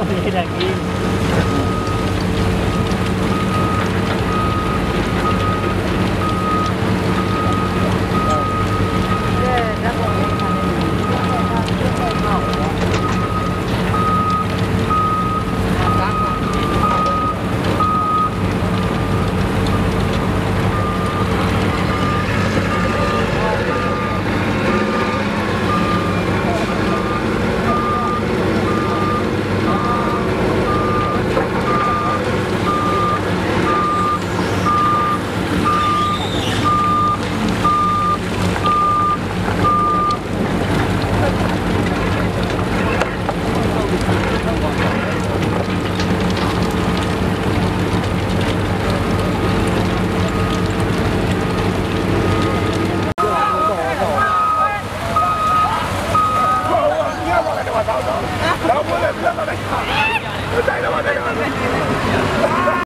mira aquí. ダブルネスなどでした。